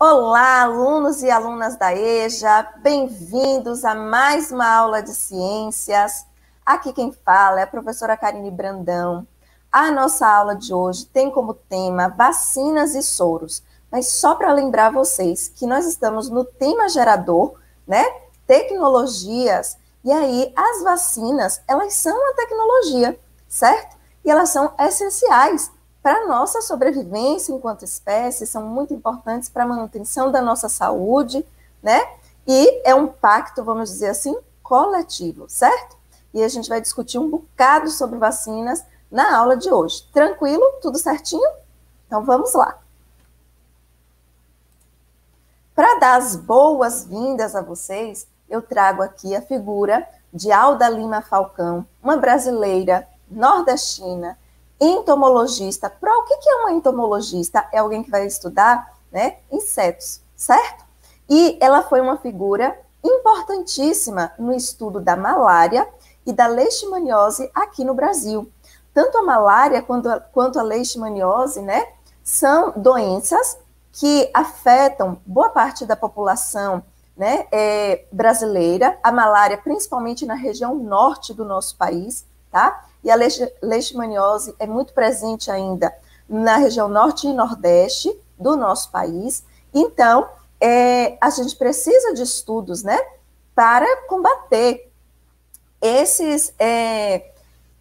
Olá, alunos e alunas da EJA, bem-vindos a mais uma aula de ciências. Aqui quem fala é a professora Karine Brandão. A nossa aula de hoje tem como tema vacinas e soros. Mas só para lembrar vocês que nós estamos no tema gerador, né? Tecnologias. E aí, as vacinas, elas são uma tecnologia, certo? E elas são essenciais para nossa sobrevivência enquanto espécie, são muito importantes para a manutenção da nossa saúde, né? E é um pacto, vamos dizer assim, coletivo, certo? E a gente vai discutir um bocado sobre vacinas na aula de hoje. Tranquilo? Tudo certinho? Então vamos lá. Para dar as boas-vindas a vocês, eu trago aqui a figura de Alda Lima Falcão, uma brasileira nordestina entomologista. Para o que, é uma entomologista? É alguém que vai estudar né, insetos, certo? E ela foi uma figura importantíssima no estudo da malária e da leishmaniose aqui no Brasil. Tanto a malária quanto a, quanto a leishmaniose, né, são doenças que afetam boa parte da população né, é, brasileira, a malária principalmente na região norte do nosso país, tá? E a leishmaniose é muito presente ainda na região norte e nordeste do nosso país. Então, é, a gente precisa de estudos, né, para combater esses, é,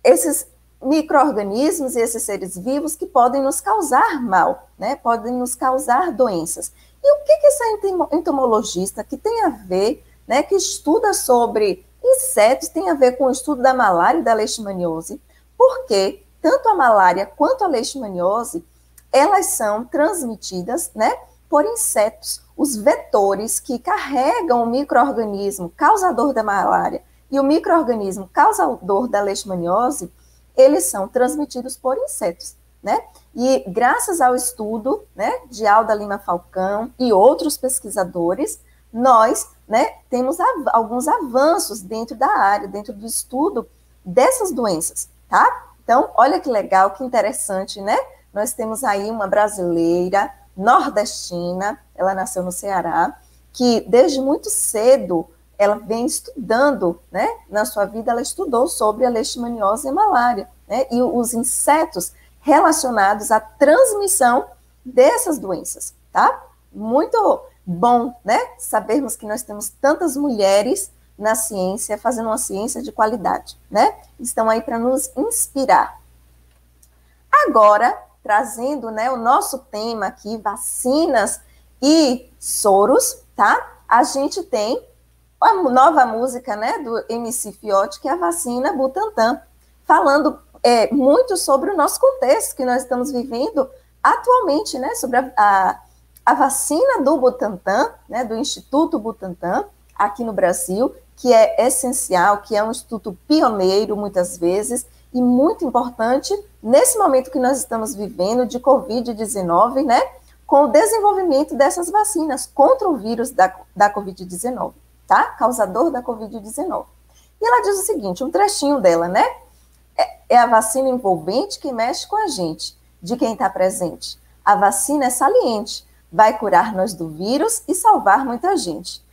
esses micro-organismos e esses seres vivos que podem nos causar mal, né, podem nos causar doenças. E o que, que essa entomologista que tem a ver, né, que estuda sobre Insetos tem a ver com o estudo da malária e da leishmaniose, porque tanto a malária quanto a leishmaniose, elas são transmitidas, né, por insetos, os vetores que carregam o microorganismo causador da malária e o microorganismo causador da leishmaniose, eles são transmitidos por insetos, né? E graças ao estudo, né, de Alda Lima Falcão e outros pesquisadores, nós né, temos av alguns avanços dentro da área, dentro do estudo dessas doenças, tá? Então, olha que legal, que interessante, né? Nós temos aí uma brasileira nordestina, ela nasceu no Ceará, que desde muito cedo ela vem estudando, né? Na sua vida ela estudou sobre a leishmaniose e a malária, né? E os insetos relacionados à transmissão dessas doenças, tá? Muito bom, né? Sabermos que nós temos tantas mulheres na ciência, fazendo uma ciência de qualidade, né? Estão aí para nos inspirar. Agora, trazendo, né, o nosso tema aqui, vacinas e soros, tá? A gente tem a nova música, né, do MC Fiote, que é a vacina Butantan, falando é, muito sobre o nosso contexto que nós estamos vivendo atualmente, né, sobre a, a a vacina do Butantan, né, do Instituto Butantan, aqui no Brasil, que é essencial, que é um instituto pioneiro, muitas vezes, e muito importante nesse momento que nós estamos vivendo de Covid-19, né, com o desenvolvimento dessas vacinas contra o vírus da, da Covid-19, tá? Causador da Covid-19. E ela diz o seguinte, um trechinho dela, né? É, é a vacina envolvente que mexe com a gente, de quem está presente. A vacina é saliente, vai curar nós do vírus e salvar muita gente.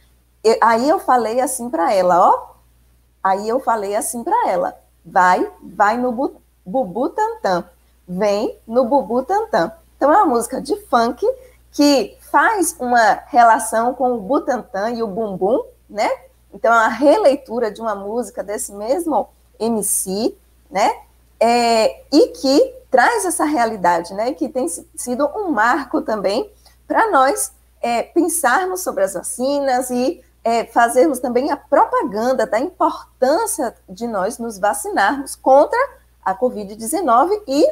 Eu, aí eu falei assim para ela, ó. Aí eu falei assim para ela: vai, vai no bu, Bubu Tantan, vem no Bubu Tantan. Então é uma música de funk que faz uma relação com o Butantan e o Bumbum, né? Então é uma releitura de uma música desse mesmo MC, né? É, e que traz essa realidade, né? Que tem sido um marco também para nós é, pensarmos sobre as vacinas e é, fazermos também a propaganda da importância de nós nos vacinarmos contra a Covid-19 e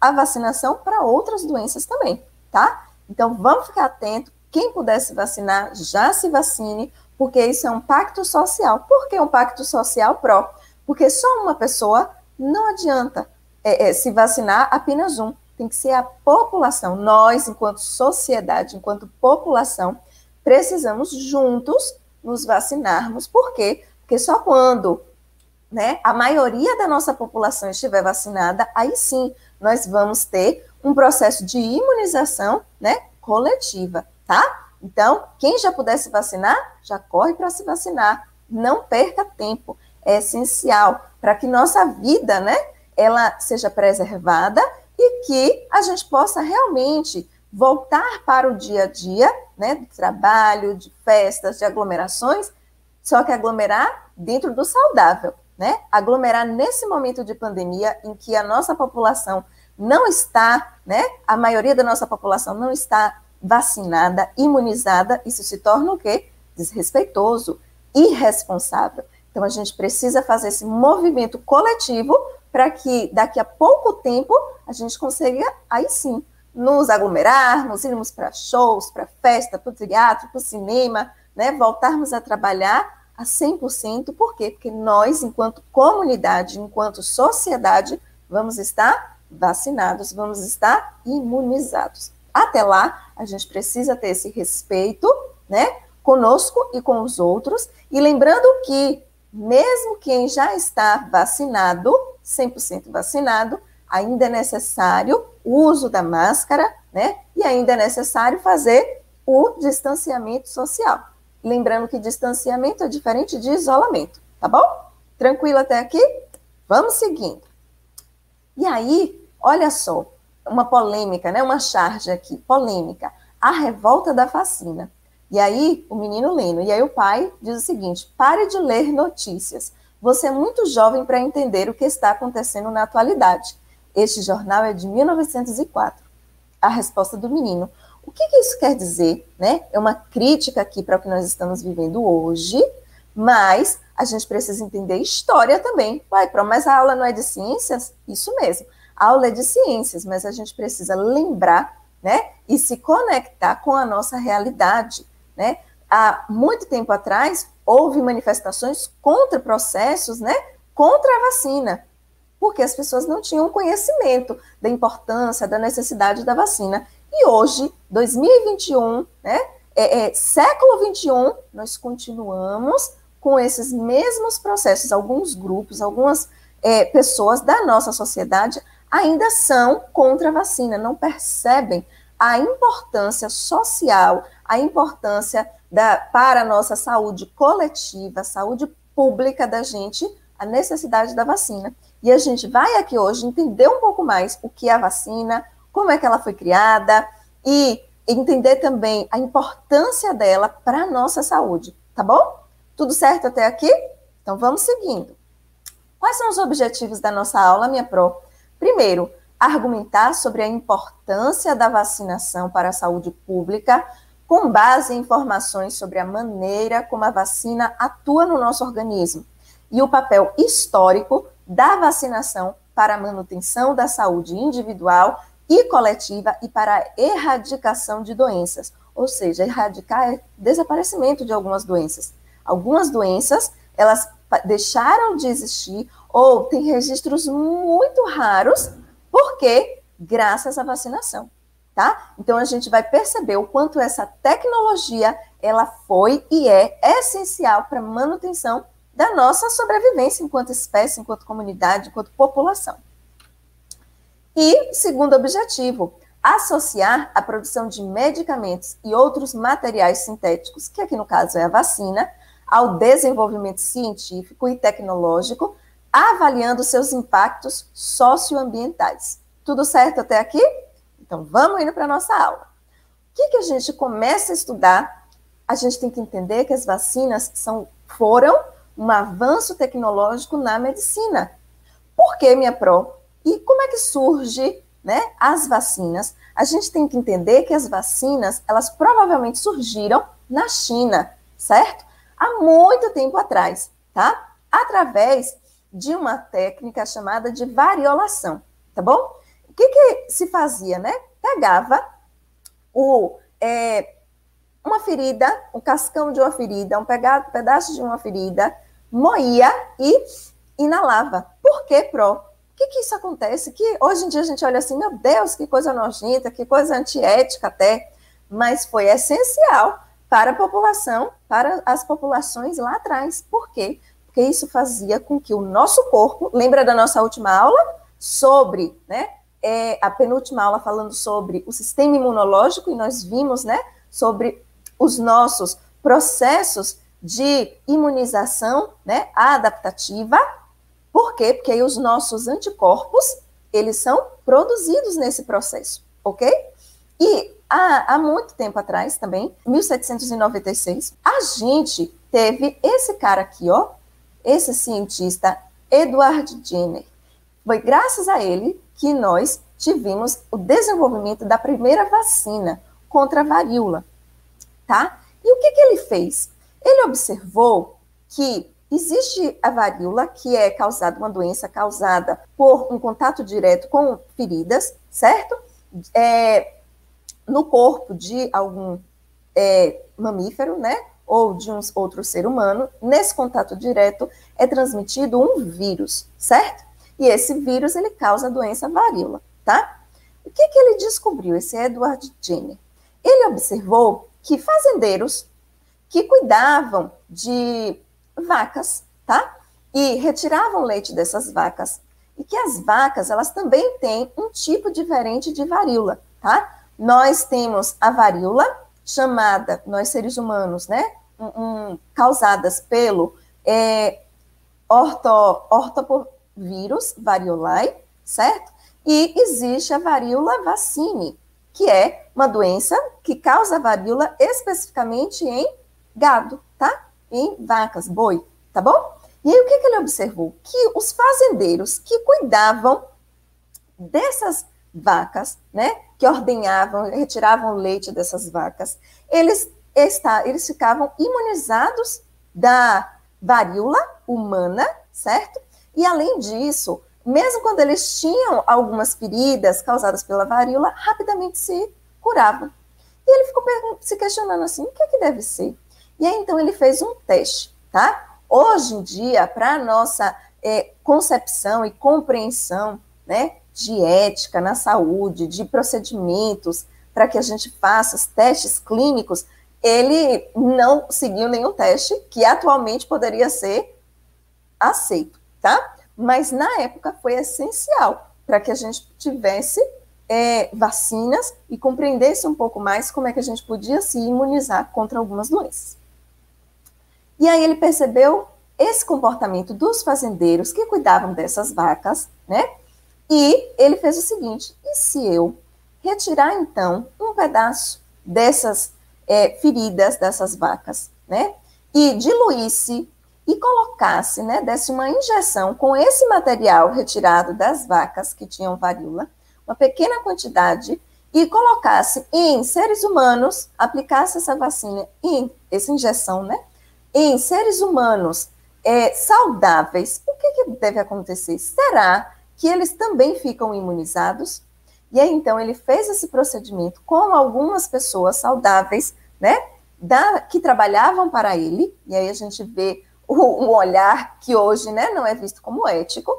a vacinação para outras doenças também, tá? Então vamos ficar atento. Quem puder se vacinar, já se vacine, porque isso é um pacto social. Por que um pacto social pró? Porque só uma pessoa não adianta é, é, se vacinar apenas um tem que ser a população. Nós, enquanto sociedade, enquanto população, precisamos juntos nos vacinarmos. Por quê? Porque só quando né, a maioria da nossa população estiver vacinada, aí sim nós vamos ter um processo de imunização né, coletiva, tá? Então, quem já puder se vacinar, já corre para se vacinar. Não perca tempo. É essencial para que nossa vida, né, ela seja preservada e que a gente possa realmente voltar para o dia a dia, né, de trabalho, de festas, de aglomerações, só que aglomerar dentro do saudável, né? Aglomerar nesse momento de pandemia em que a nossa população não está, né? A maioria da nossa população não está vacinada, imunizada, isso se torna o quê? Desrespeitoso, irresponsável. Então a gente precisa fazer esse movimento coletivo para que daqui a pouco tempo a gente consiga, aí sim, nos aglomerarmos, irmos para shows, para festa, para o teatro, para o cinema, né? Voltarmos a trabalhar a 100%, por quê? Porque nós, enquanto comunidade, enquanto sociedade, vamos estar vacinados, vamos estar imunizados. Até lá, a gente precisa ter esse respeito, né, conosco e com os outros, e lembrando que mesmo quem já está vacinado, 100% vacinado, ainda é necessário o uso da máscara, né? E ainda é necessário fazer o distanciamento social. Lembrando que distanciamento é diferente de isolamento, tá bom? Tranquilo até aqui? Vamos seguindo. E aí, olha só, uma polêmica, né? Uma charge aqui, polêmica. A revolta da vacina. E aí, o menino lendo. E aí, o pai diz o seguinte: pare de ler notícias. Você é muito jovem para entender o que está acontecendo na atualidade. Este jornal é de 1904. A resposta do menino. O que, que isso quer dizer? Né? É uma crítica aqui para o que nós estamos vivendo hoje, mas a gente precisa entender história também. Uai, mas a aula não é de ciências? Isso mesmo. A aula é de ciências, mas a gente precisa lembrar né, e se conectar com a nossa realidade. Né? Há muito tempo atrás, houve manifestações contra processos né, contra a vacina porque as pessoas não tinham conhecimento da importância, da necessidade da vacina. E hoje, 2021, né, é, é, século 21, nós continuamos com esses mesmos processos. Alguns grupos, algumas é, pessoas da nossa sociedade ainda são contra a vacina, não percebem a importância social, a importância da, para a nossa saúde coletiva, saúde pública da gente, a necessidade da vacina. E a gente vai aqui hoje entender um pouco mais o que é a vacina, como é que ela foi criada e entender também a importância dela para a nossa saúde, tá bom? Tudo certo até aqui? Então vamos seguindo. Quais são os objetivos da nossa aula, minha pro? Primeiro, argumentar sobre a importância da vacinação para a saúde pública, com base em informações sobre a maneira como a vacina atua no nosso organismo e o papel histórico da vacinação para a manutenção da saúde individual e coletiva e para a erradicação de doenças, ou seja, erradicar é desaparecimento de algumas doenças. Algumas doenças, elas deixaram de existir ou tem registros muito raros, porque graças à vacinação, tá? Então a gente vai perceber o quanto essa tecnologia ela foi e é essencial para manutenção da nossa sobrevivência enquanto espécie, enquanto comunidade, enquanto população. E, segundo objetivo, associar a produção de medicamentos e outros materiais sintéticos, que aqui no caso é a vacina, ao desenvolvimento científico e tecnológico, avaliando seus impactos socioambientais. Tudo certo até aqui? Então vamos indo para a nossa aula. O que, que a gente começa a estudar? A gente tem que entender que as vacinas são, foram um avanço tecnológico na medicina. Por que, minha pró? E como é que surge né, as vacinas? A gente tem que entender que as vacinas, elas provavelmente surgiram na China, certo? Há muito tempo atrás, tá? Através de uma técnica chamada de variolação, tá bom? O que, que se fazia, né? Pegava o, é, uma ferida, um cascão de uma ferida, um pedaço de uma ferida, moía e inalava. Por que, Pro? O que, que isso acontece? Que hoje em dia a gente olha assim, meu Deus, que coisa nojenta, que coisa antiética até, mas foi essencial para a população, para as populações lá atrás. Por quê? Porque isso fazia com que o nosso corpo, lembra da nossa última aula sobre, né, é, a penúltima aula falando sobre o sistema imunológico, e nós vimos, né, sobre os nossos processos de imunização, né, adaptativa. Por quê? Porque aí os nossos anticorpos, eles são produzidos nesse processo, ok? E há, há muito tempo atrás também, 1796, a gente teve esse cara aqui, ó, esse cientista Edward Jenner. Foi graças a ele que nós tivemos o desenvolvimento da primeira vacina contra a varíola, tá? E o que, que ele fez? Ele observou que existe a varíola, que é causada, uma doença causada por um contato direto com feridas, certo? É, no corpo de algum é, mamífero, né? Ou de um outro ser humano, nesse contato direto é transmitido um vírus, certo? E esse vírus ele causa a doença varíola, tá? O que, que ele descobriu, esse Edward Jenner? Ele observou que fazendeiros que cuidavam de vacas, tá? E retiravam leite dessas vacas. E que as vacas, elas também têm um tipo diferente de varíola, tá? Nós temos a varíola, chamada, nós seres humanos, né? Um, causadas pelo é, orto, ortopovírus variolae, certo? E existe a varíola vacine, que é uma doença que causa varíola especificamente em gado, tá? Em vacas, boi, tá bom? E aí o que, que ele observou? Que os fazendeiros que cuidavam dessas vacas, né, que ordenhavam, retiravam leite dessas vacas, eles, está, eles ficavam imunizados da varíola humana, certo? E além disso, mesmo quando eles tinham algumas feridas causadas pela varíola, rapidamente se curavam. E ele ficou se questionando assim: o que, é que deve ser? E aí, então, ele fez um teste, tá? Hoje em dia, para nossa é, concepção e compreensão, né, de ética na saúde, de procedimentos, para que a gente faça os testes clínicos, ele não seguiu nenhum teste que atualmente poderia ser aceito, tá? Mas na época foi essencial para que a gente tivesse é, vacinas e compreendesse um pouco mais como é que a gente podia se imunizar contra algumas doenças. E aí ele percebeu esse comportamento dos fazendeiros que cuidavam dessas vacas, né? E ele fez o seguinte: e se eu retirar então um pedaço dessas é, feridas dessas vacas, né? E diluísse e colocasse, né? Desse uma injeção com esse material retirado das vacas que tinham varíola, uma pequena quantidade, e colocasse em seres humanos, aplicasse essa vacina em essa injeção, né? em seres humanos é, saudáveis, o que, que deve acontecer? Será que eles também ficam imunizados? E aí, então, ele fez esse procedimento com algumas pessoas saudáveis, né, da, que trabalhavam para ele, e aí a gente vê o, um olhar que hoje, né, não é visto como ético,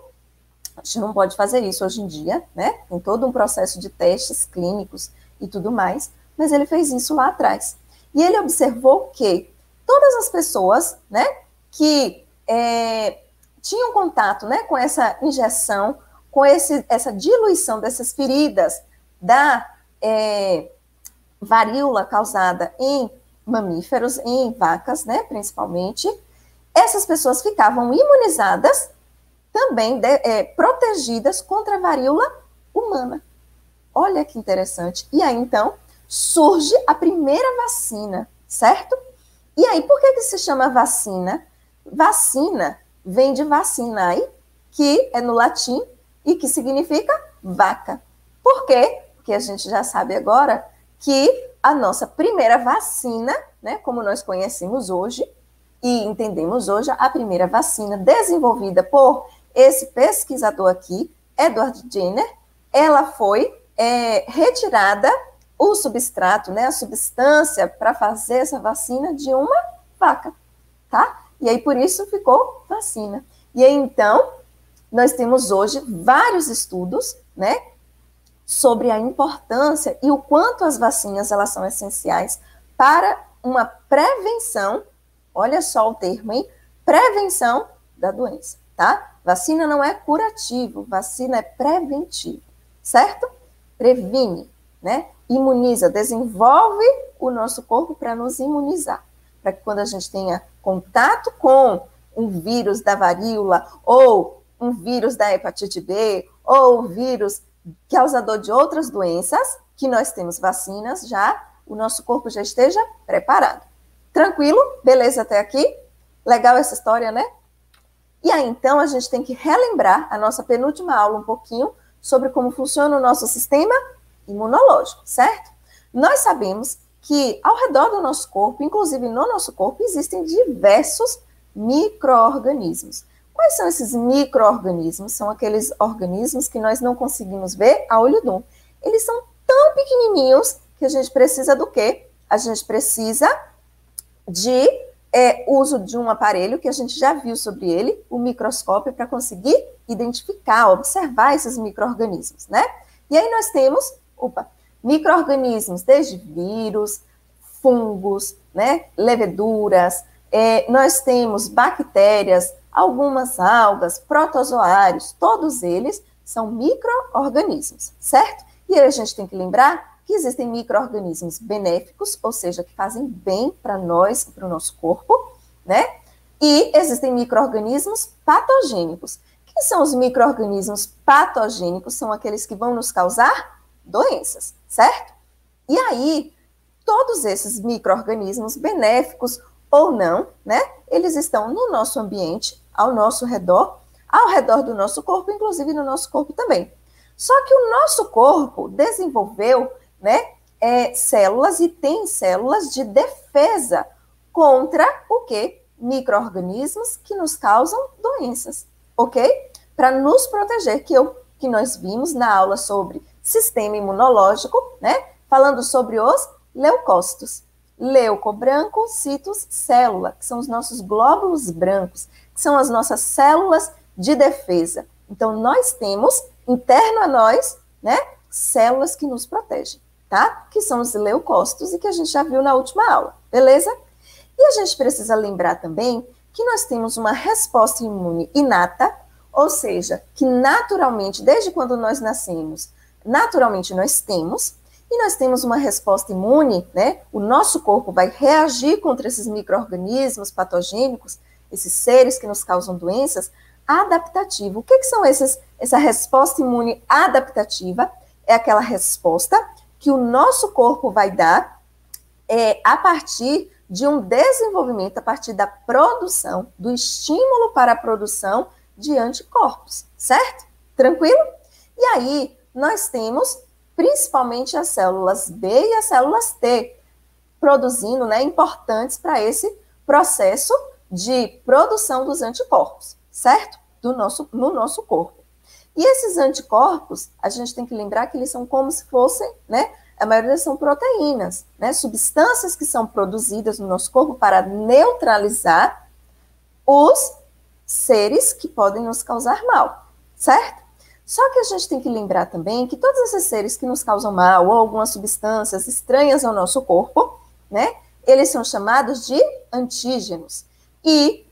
a gente não pode fazer isso hoje em dia, né, tem todo um processo de testes clínicos e tudo mais, mas ele fez isso lá atrás. E ele observou que todas as pessoas, né, que é, tinham contato, né, com essa injeção, com esse, essa diluição dessas feridas da é, varíola causada em mamíferos, em vacas, né, principalmente, essas pessoas ficavam imunizadas, também de, é, protegidas contra a varíola humana. Olha que interessante. E aí, então, surge a primeira vacina, certo? E aí, por que, que se chama vacina? Vacina vem de vacinae, que é no latim e que significa vaca. Por quê? Porque a gente já sabe agora que a nossa primeira vacina, né, como nós conhecemos hoje e entendemos hoje, a primeira vacina desenvolvida por esse pesquisador aqui, Edward Jenner, ela foi é, retirada o substrato, né, a substância para fazer essa vacina de uma vaca, tá? E aí por isso ficou vacina. E aí então nós temos hoje vários estudos, né, sobre a importância e o quanto as vacinas elas são essenciais para uma prevenção. Olha só o termo, hein? Prevenção da doença, tá? Vacina não é curativo, vacina é preventivo, certo? Previne, né? Imuniza, desenvolve o nosso corpo para nos imunizar. Para que quando a gente tenha contato com um vírus da varíola, ou um vírus da hepatite B, ou vírus causador de outras doenças, que nós temos vacinas já, o nosso corpo já esteja preparado. Tranquilo? Beleza até aqui? Legal essa história, né? E aí, então, a gente tem que relembrar a nossa penúltima aula um pouquinho sobre como funciona o nosso sistema imunológico, certo? Nós sabemos que ao redor do nosso corpo, inclusive no nosso corpo, existem diversos micro-organismos. Quais são esses micro-organismos? São aqueles organismos que nós não conseguimos ver a olho nu. Eles são tão pequenininhos que a gente precisa do quê? A gente precisa de é, uso de um aparelho que a gente já viu sobre ele, o microscópio, para conseguir identificar, observar esses micro-organismos, né? E aí nós temos, opa, micro-organismos, desde vírus, fungos, né, leveduras, é, nós temos bactérias, algumas algas, protozoários, todos eles são micro-organismos, certo? E aí a gente tem que lembrar que existem micro-organismos benéficos, ou seja, que fazem bem para nós para o nosso corpo, né? E existem micro-organismos patogênicos. Quem são os micro-organismos patogênicos? São aqueles que vão nos causar doenças, certo? E aí, todos esses micro-organismos benéficos ou não, né? Eles estão no nosso ambiente, ao nosso redor, ao redor do nosso corpo, inclusive no nosso corpo também. Só que o nosso corpo desenvolveu, né, é, células e tem células de defesa contra o quê? Microorganismos que nos causam doenças, ok? Para nos proteger, que, eu, que nós vimos na aula sobre sistema imunológico, né? Falando sobre os leucócitos leucobranco, citos, célula, que são os nossos glóbulos brancos, que são as nossas células de defesa. Então, nós temos interno a nós, né, células que nos protegem, tá? Que são os leucócitos e que a gente já viu na última aula, beleza? E a gente precisa lembrar também que nós temos uma resposta imune inata, ou seja, que naturalmente, desde quando nós nascemos, naturalmente nós temos, e nós temos uma resposta imune, né? O nosso corpo vai reagir contra esses micro-organismos patogênicos, esses seres que nos causam doenças, adaptativa. O que, que são esses, essa resposta imune adaptativa? É aquela resposta que o nosso corpo vai dar é, a partir de um desenvolvimento, a partir da produção, do estímulo para a produção de anticorpos, certo? Tranquilo? E aí, nós temos principalmente as células B e as células T, produzindo, né, importantes para esse processo de produção dos anticorpos, certo? Do nosso, no nosso corpo. E esses anticorpos, a gente tem que lembrar que eles são como se fossem, né? A maioria são proteínas, né? Substâncias que são produzidas no nosso corpo para neutralizar os seres que podem nos causar mal, certo? Só que a gente tem que lembrar também que todos esses seres que nos causam mal ou algumas substâncias estranhas ao nosso corpo, né, eles são chamados de antígenos. E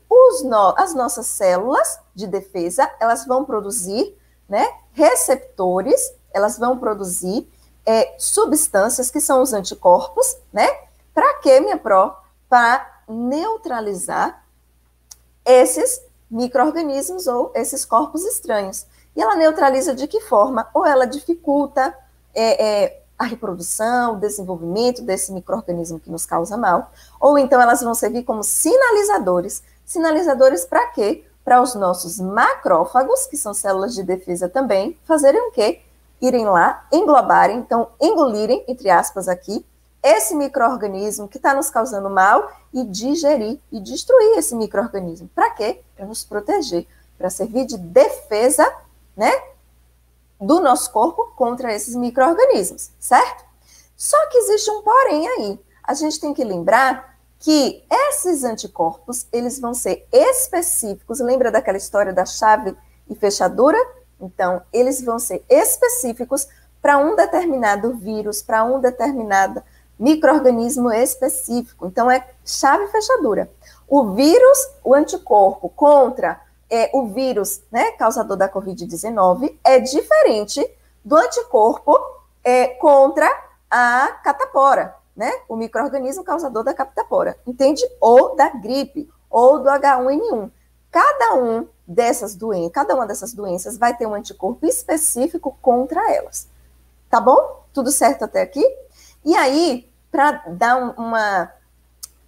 no, as nossas células de defesa, elas vão produzir né, receptores, elas vão produzir é, substâncias que são os anticorpos, né? Para quê, minha pró? Para neutralizar esses micro-organismos ou esses corpos estranhos. E ela neutraliza de que forma? Ou ela dificulta é, é, a reprodução, o desenvolvimento desse microorganismo que nos causa mal, ou então elas vão servir como sinalizadores. Sinalizadores para quê? Para os nossos macrófagos, que são células de defesa também, fazerem o quê? Irem lá, englobarem, então engolirem, entre aspas aqui, esse microorganismo que está nos causando mal e digerir e destruir esse microorganismo. Para quê? Para nos proteger, para servir de defesa né, do nosso corpo contra esses micro-organismos, certo? Só que existe um porém aí. A gente tem que lembrar que esses anticorpos, eles vão ser específicos. Lembra daquela história da chave e fechadura? Então, eles vão ser específicos para um determinado vírus, para um determinado microorganismo específico. Então, é chave e fechadura. O vírus, o anticorpo contra é, o vírus né, causador da Covid-19 é diferente do anticorpo é, contra a catapora, né? O microorganismo causador da catapora, entende? Ou da gripe, ou do H1N1. Cada um dessas doenças, cada uma dessas doenças vai ter um anticorpo específico contra elas. Tá bom? Tudo certo até aqui? E aí, para dar uma,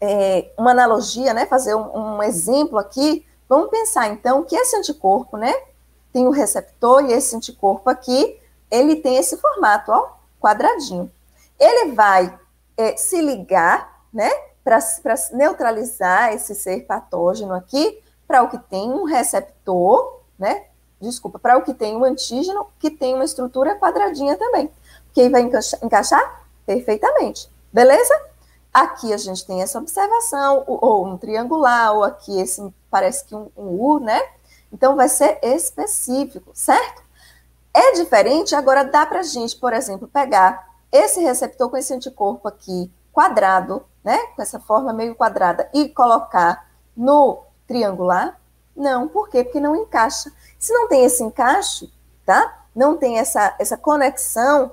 é, uma analogia, né, fazer um, um, exemplo aqui, vamos pensar então que esse anticorpo, né, tem o receptor e esse anticorpo aqui, ele tem esse formato, ó, quadradinho. Ele vai é, se ligar, né, para neutralizar esse ser patógeno aqui, para o que tem um receptor, né, desculpa, para o que tem um antígeno que tem uma estrutura quadradinha também. Que vai encaixar, encaixar perfeitamente, beleza? Aqui a gente tem essa observação, ou um triangular, ou aqui esse parece que um, um U, né? Então vai ser específico, certo? É diferente, agora dá para a gente, por exemplo, pegar esse receptor com esse anticorpo aqui quadrado, né, com essa forma meio quadrada, e colocar no triangular? Não, por quê? Porque não encaixa. Se não tem esse encaixe, tá? Não tem essa, essa conexão,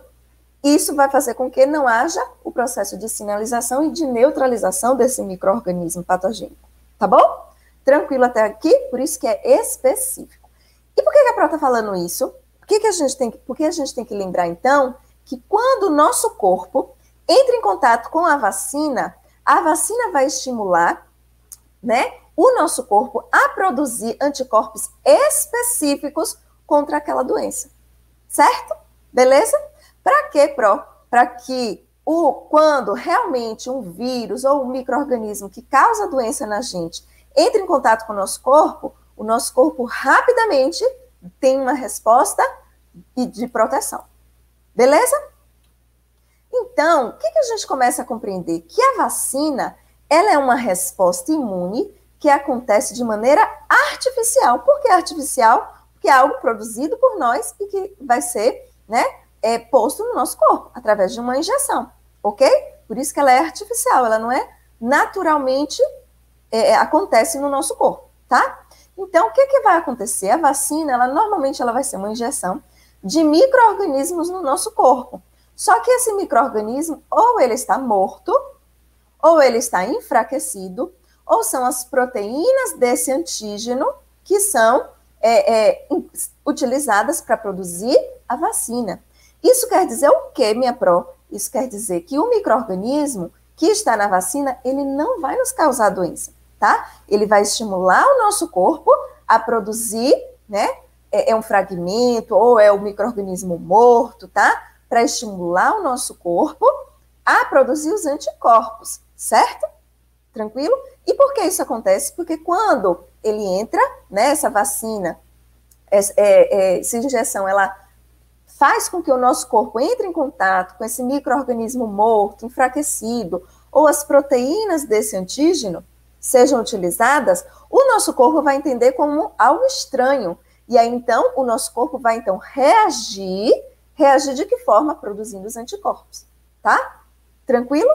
isso vai fazer com que não haja o processo de sinalização e de neutralização desse microorganismo patogênico, tá bom? Tranquilo até aqui? Por isso que é específico. E por que, a Pro está falando isso? Por que, que a gente tem que, por que a gente tem que lembrar, então, que quando o nosso corpo entra em contato com a vacina, a vacina vai estimular, né, o nosso corpo a produzir anticorpos específicos contra aquela doença. Certo? Beleza? Para quê, Pro? Para que o, quando realmente um vírus ou um microorganismo que causa doença na gente entre em contato com o nosso corpo, o nosso corpo rapidamente tem uma resposta de proteção. Beleza? Então, o que, que a gente começa a compreender? Que a vacina ela é uma resposta imune que acontece de maneira artificial. Por que artificial? Porque é algo produzido por nós e que vai ser né, é, posto no nosso corpo, através de uma injeção, ok? Por isso que ela é artificial, ela não é naturalmente é, é acontece no nosso corpo, tá? Então, o que, que vai acontecer? A vacina, ela normalmente ela vai ser uma injeção de micro-organismos no nosso corpo. Só que esse microorganismo, ou ele está morto, ou ele está enfraquecido, ou são as proteínas desse antígeno que são é, é, utilizadas para produzir a vacina. Isso quer dizer o quê, minha pró? Isso quer dizer que o microorganismo que está na vacina, ele não vai nos causar doença, tá? Ele vai estimular o nosso corpo a produzir, né, é, é um fragmento ou é o um microorganismo morto, tá? Para estimular o nosso corpo a produzir os anticorpos, certo? Tranquilo? E por que isso acontece? Porque quando ele entra, né, essa vacina, essa, é, é, essa injeção, ela faz com que o nosso corpo entre em contato com esse microorganismo morto, enfraquecido, ou as proteínas desse antígeno sejam utilizadas, o nosso corpo vai entender como algo estranho e aí, então, o nosso corpo vai, então, reagir. Reagir de que forma? Produzindo os anticorpos, tá? Tranquilo?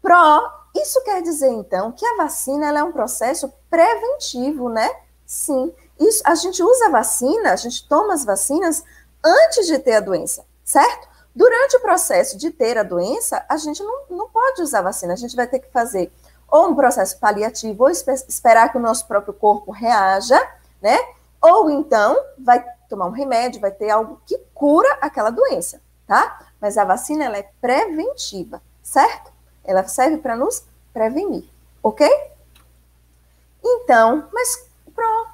Pro, isso quer dizer, então, que a vacina é um processo preventivo, né? Sim. Isso, a gente usa a vacina, a gente toma as vacinas antes de ter a doença, certo? Durante o processo de ter a doença, a gente não, não pode usar vacina, a gente vai ter que fazer ou um processo paliativo, ou esperar que o nosso próprio corpo reaja, né? Ou então vai tomar um remédio, vai ter algo que cura aquela doença, tá? Mas a vacina ela é preventiva, certo? Ela serve para nos prevenir, ok? Então, mas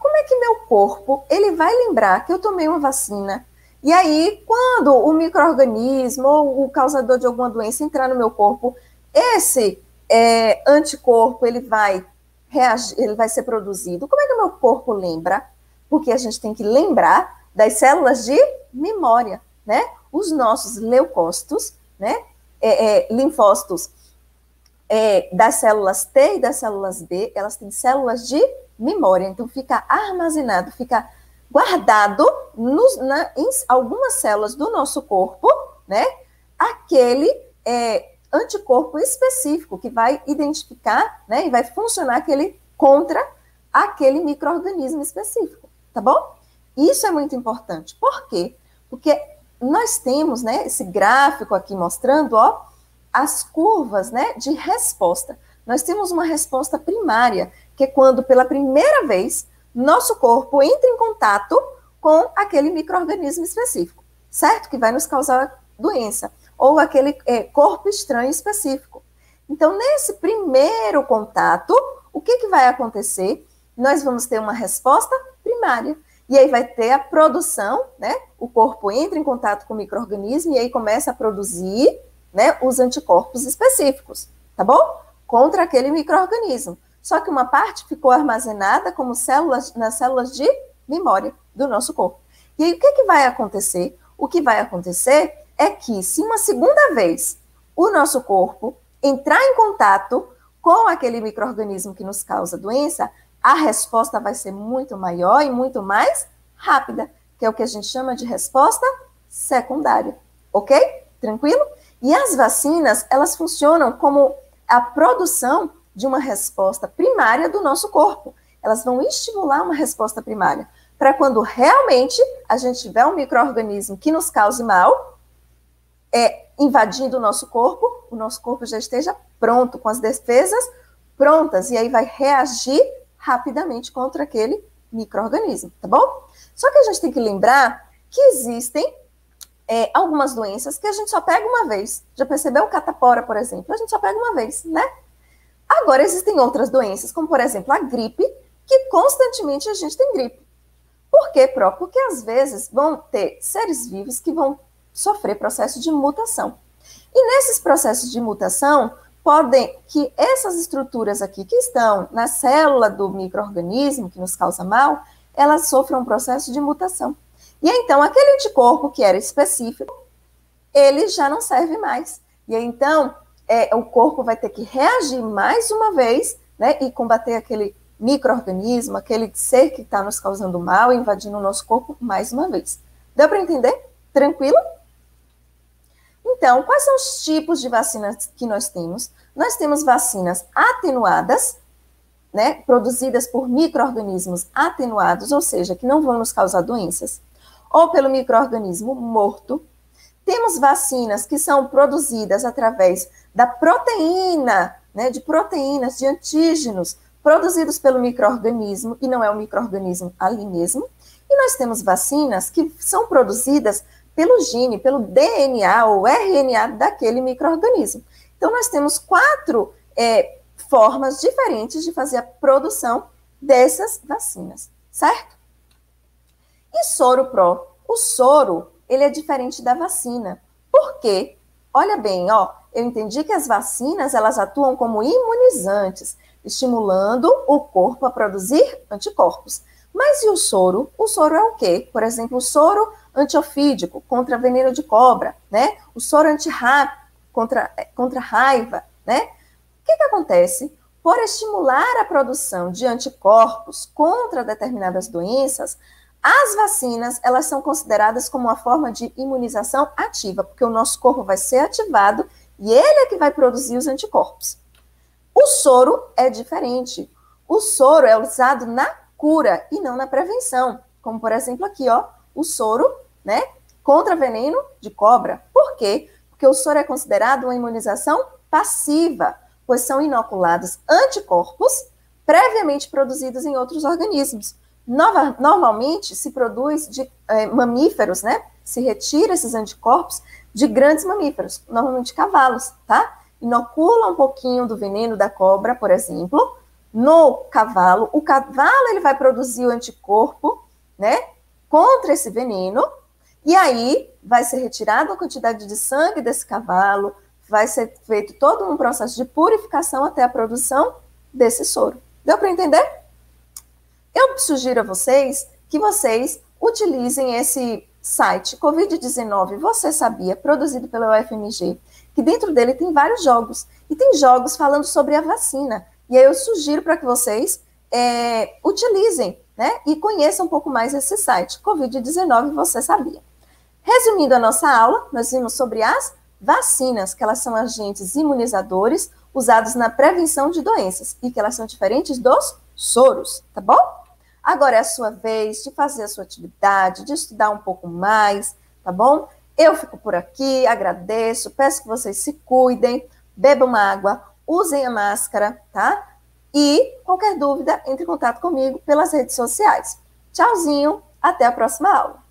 como é que meu corpo ele vai lembrar que eu tomei uma vacina? E aí, quando o microorganismo ou o causador de alguma doença entrar no meu corpo, esse é, anticorpo ele vai reagir, ele vai ser produzido. Como é que o meu corpo lembra? porque a gente tem que lembrar das células de memória, né? Os nossos leucócitos, né? É, é, linfócitos é, das células T e das células B, elas têm células de memória, então fica armazenado, fica guardado nos, na, em algumas células do nosso corpo, né? Aquele é, anticorpo específico que vai identificar, né? E vai funcionar aquele contra aquele microorganismo específico tá bom? Isso é muito importante. Por quê? Porque nós temos, né, esse gráfico aqui mostrando, ó, as curvas, né, de resposta. Nós temos uma resposta primária, que é quando pela primeira vez nosso corpo entra em contato com aquele microorganismo específico, certo? Que vai nos causar doença ou aquele é, corpo estranho específico. Então, nesse primeiro contato, o que, que vai acontecer? Nós vamos ter uma resposta primária. E aí vai ter a produção, né? O corpo entra em contato com o microorganismo e aí começa a produzir, né, os anticorpos específicos, tá bom? Contra aquele microorganismo. Só que uma parte ficou armazenada como células nas células de memória do nosso corpo. E aí o que, que vai acontecer? O que vai acontecer é que se uma segunda vez o nosso corpo entrar em contato com aquele microorganismo que nos causa doença, a resposta vai ser muito maior e muito mais rápida, que é o que a gente chama de resposta secundária. Ok? Tranquilo? E as vacinas, elas funcionam como a produção de uma resposta primária do nosso corpo. Elas vão estimular uma resposta primária, para quando realmente a gente tiver um microorganismo que nos cause mal, é, invadindo o nosso corpo, o nosso corpo já esteja pronto, com as defesas prontas, e aí vai reagir rapidamente contra aquele microorganismo, tá bom? Só que a gente tem que lembrar que existem é, algumas doenças que a gente só pega uma vez. Já percebeu catapora, por exemplo? A gente só pega uma vez, né? Agora, existem outras doenças, como por exemplo a gripe, que constantemente a gente tem gripe. Por quê, Pro? Porque às vezes vão ter seres vivos que vão sofrer processo de mutação. E nesses processos de mutação, podem que essas estruturas aqui que estão na célula do microorganismo que nos causa mal, elas sofram um processo de mutação. E então aquele anticorpo que era específico, ele já não serve mais. E então é, o corpo vai ter que reagir mais uma vez, né, e combater aquele microorganismo, aquele ser que está nos causando mal, invadindo o nosso corpo mais uma vez. Deu para entender? Tranquilo? Então, quais são os tipos de vacinas que nós temos? Nós temos vacinas atenuadas, né, produzidas por micro-organismos atenuados, ou seja, que não vão nos causar doenças, ou pelo microorganismo morto. Temos vacinas que são produzidas através da proteína, né, de proteínas, de antígenos, produzidos pelo microorganismo, e não é o microorganismo ali mesmo. E nós temos vacinas que são produzidas pelo gene, pelo DNA ou RNA daquele microorganismo. Então, nós temos quatro é, formas diferentes de fazer a produção dessas vacinas, certo? E soro pro? O soro, ele é diferente da vacina. Por quê? Olha bem, ó, eu entendi que as vacinas, elas atuam como imunizantes, estimulando o corpo a produzir anticorpos. Mas e o soro? O soro é o quê? Por exemplo, o soro antiofídico contra veneno de cobra, né? O soro antirrábico contra, é, contra raiva, né? O que, que acontece? Por estimular a produção de anticorpos contra determinadas doenças, as vacinas, elas são consideradas como uma forma de imunização ativa, porque o nosso corpo vai ser ativado e ele é que vai produzir os anticorpos. O soro é diferente. O soro é usado na cura e não na prevenção, como por exemplo aqui, ó, o soro, né, contra veneno de cobra. Por quê? Porque o soro é considerado uma imunização passiva, pois são inoculados anticorpos previamente produzidos em outros organismos. Nova, normalmente se produz de é, mamíferos, né? Se retira esses anticorpos de grandes mamíferos, normalmente cavalos, tá? Inocula um pouquinho do veneno da cobra, por exemplo, no cavalo, o cavalo ele vai produzir o anticorpo, né, contra esse veneno, e aí vai ser retirada a quantidade de sangue desse cavalo, vai ser feito todo um processo de purificação até a produção desse soro. Deu para entender? Eu sugiro a vocês que vocês utilizem esse site Covid-19 Você Sabia, produzido pela UFMG, que dentro dele tem vários jogos. E tem jogos falando sobre a vacina. E aí eu sugiro para que vocês é, utilizem né, e conheçam um pouco mais esse site, Covid-19 Você Sabia. Resumindo a nossa aula, nós vimos sobre as vacinas, que elas são agentes imunizadores usados na prevenção de doenças e que elas são diferentes dos soros, tá bom? Agora é a sua vez de fazer a sua atividade, de estudar um pouco mais, tá bom? Eu fico por aqui, agradeço, peço que vocês se cuidem, bebam água, usem a máscara, tá? E qualquer dúvida, entre em contato comigo pelas redes sociais. Tchauzinho, até a próxima aula.